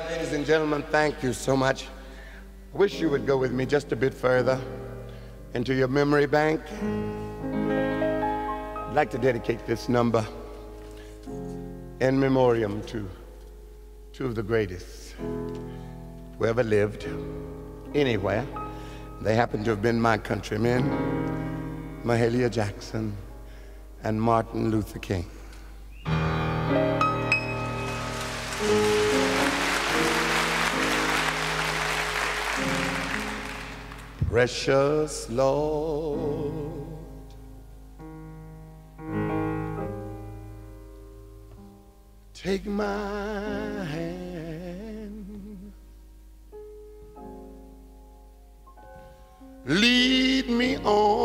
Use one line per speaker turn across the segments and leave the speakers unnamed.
Ladies and gentlemen, thank you so much. I wish you would go with me just a bit further into your memory bank. I'd like to dedicate this number in memoriam to two of the greatest who ever lived anywhere. They happen to have been my countrymen, Mahalia Jackson and Martin Luther King. Precious Lord, take my hand, lead me on,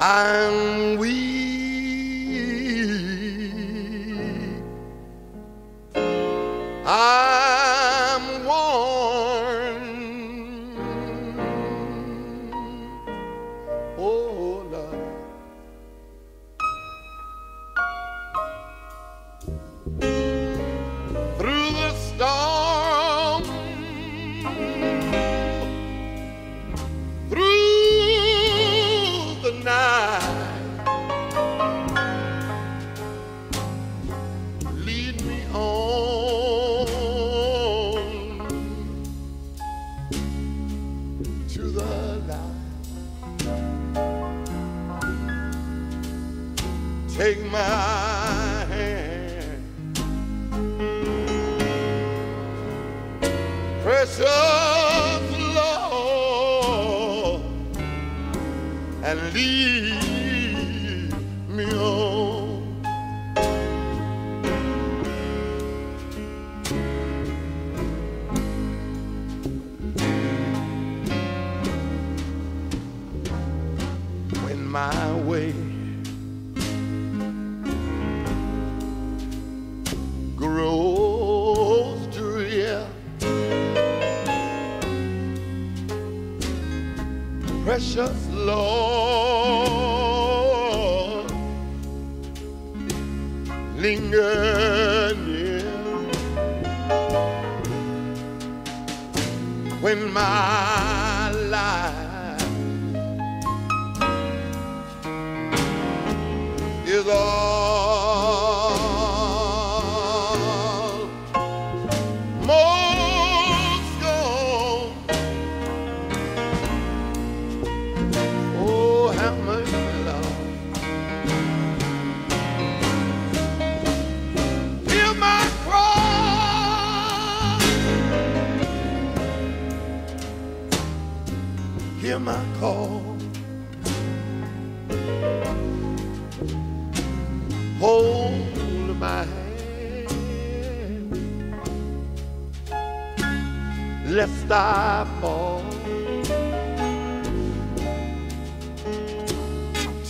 I'm weak. Take my hand. precious Lord, and lead me on. When my way precious Lord, linger near. When my life call. Hold my hand. Lest I fall.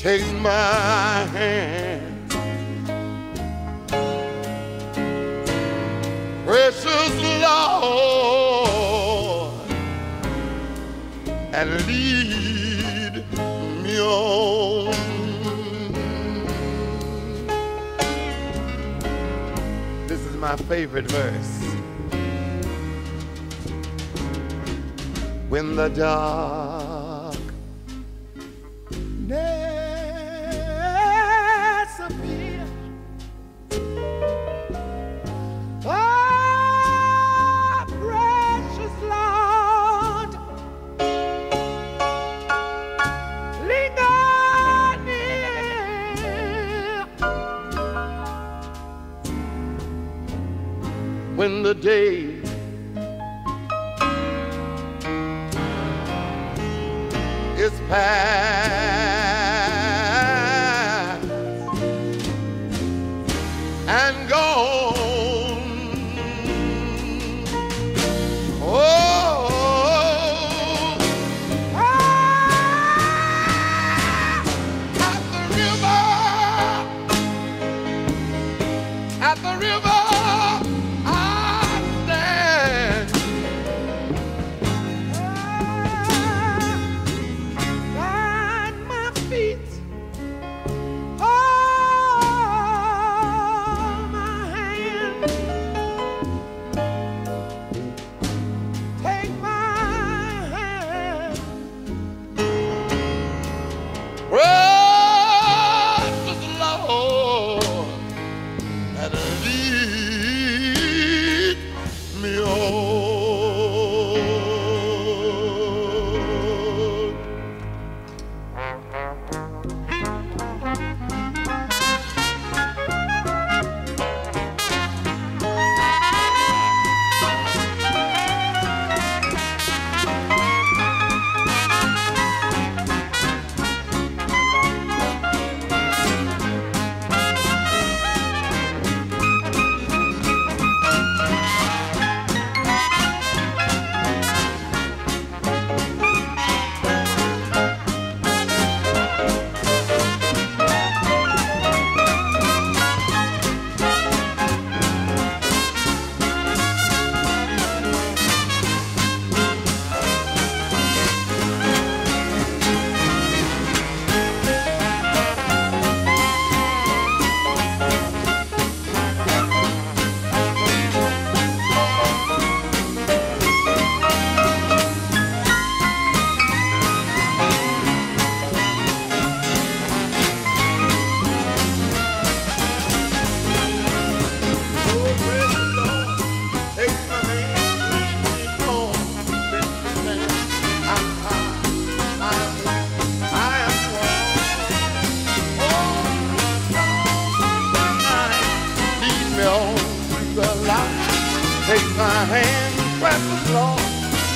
take my hand. Precious Lord, and lead my favorite verse. When the dark When the day is past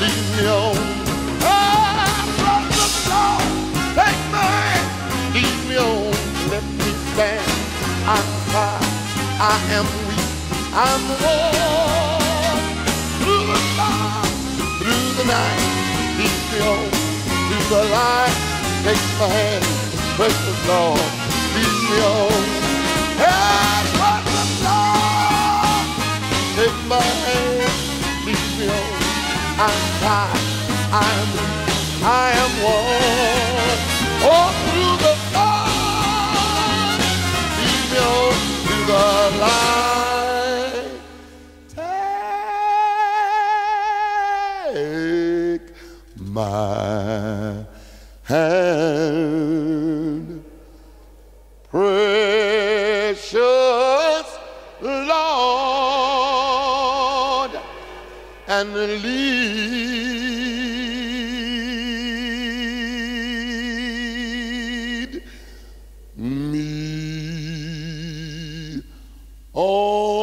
Ah, leave me on. Oh, from the Lord, take me, leave me on, let me stand. I'm tired, I am weak, I'm worn. Through the dark, through the night, leave me on, through the light, take my hand, precious Lord, leave me on. Hey, precious Lord, take my hand. I'm. I'm, I am one. and lead me on.